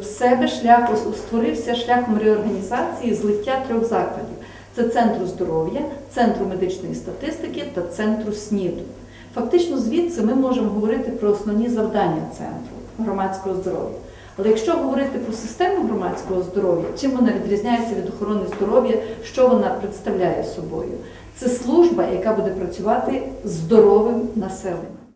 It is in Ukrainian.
в себе шлях створився шляхом реорганізації злиття трьох закладів: це центру здоров'я, центру медичної статистики та центру СНІДу. Фактично, звідси ми можемо говорити про основні завдання центру громадського здоров'я. Але якщо говорити про систему громадського здоров'я, чим вона відрізняється від охорони здоров'я, що вона представляє собою? Це служба, яка буде працювати з здоровим населенням.